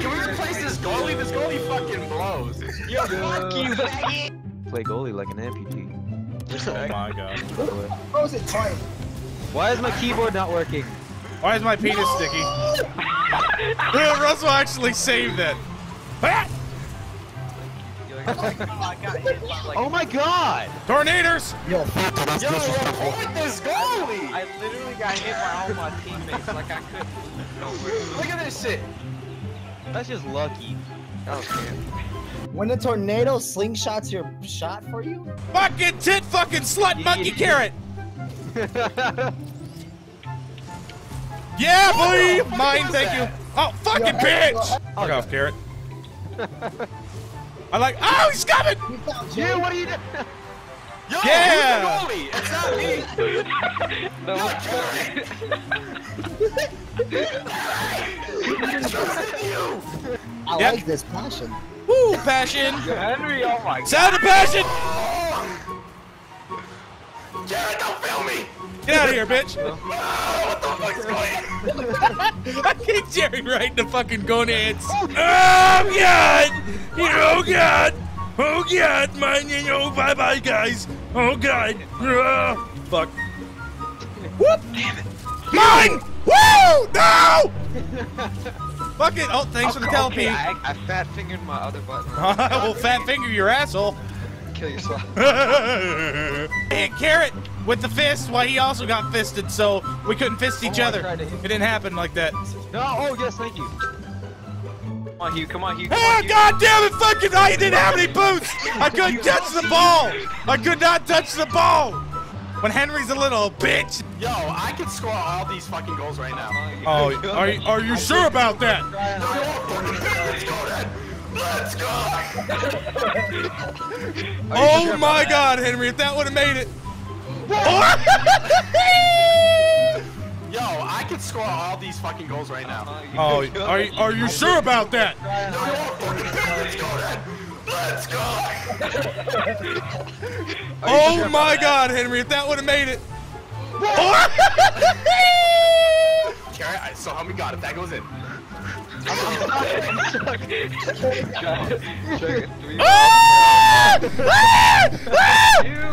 can we replace this goalie? This goalie fucking blows. Yo, fuck you, faggot. Play goalie like an amputee. Oh my god. Frozen time. Why is my keyboard not working? Why is my penis sticky? Yeah, Russell actually saved it. Ah! Oh my god, I got hit by, Oh my god! Tornadoes! Yo, Fato, that's Yo, yo, disrespectful. this goalie! I literally got hit by all my teammates. Like I couldn't move. Look at this shit. That's just lucky. Okay. When the tornado slingshots your shot for you, Fucking tit fucking slut monkey carrot! Yeah, boy! Mine, thank that? you. Oh, fucking Yo, bitch! Fuck off, carrot. I like. Oh, he's coming! you found you, Jay. what are you doing? Yo, Yeah! who's the goalie? It's not me. No, Yo, Carrot. I trusted you. I Yep. like this passion. Woo, passion! Henry, oh my god. Sound of passion! Oh. Carrot, don't film me. Get out of here, bitch! Oh, what the fuck's going on? I kicked Jerry right in the fucking gonads. Oh god! Oh god! Oh god! Mine, you know, bye bye guys! Oh god! Ah, fuck. Whoop! Damn it! Mine! Woo! No! Fuck it! Oh, thanks for the Okay, telepee. I, I fat fingered my other button. I will fat finger your asshole. Kill yourself. and Carrot with the fist, why he also got fisted, so we couldn't fist each Oh, other. hit It didn't happen like that. No, oh yes, thank you. Come on, Hugh. Come on, Hugh. Come Ah, on, Hugh. God damn it, fucking, I didn't have any boots! I couldn't touch the ball! I could not touch the ball! When Henry's a little bitch! Yo, I could score all these fucking goals right now. Oh, are, you- are you sure about that? Let's go then. Let's go. Oh my god, Henry, if that would have made it. Yo, I could score all these fucking goals right now. Oh, are, you- are you sure about that? Let's go then. Let's go. Oh my god, Henry, if that would have made it. Carrot, I, so help me God, if that goes in.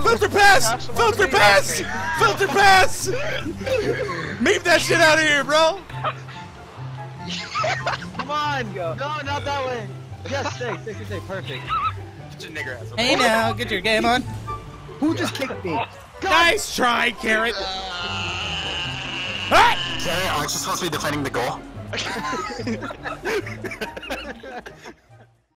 Filter pass! Filter pass! Filter pass! Move that shit out of here, bro! Come on, go. No, not that way. Yes, stay, stay, stay, stay. Perfect. Get your nigger ass. Hey now, get your game on. Who just kicked me? Nice try, Carrot. Ah! Carrot, aren't you supposed to be defending the goal?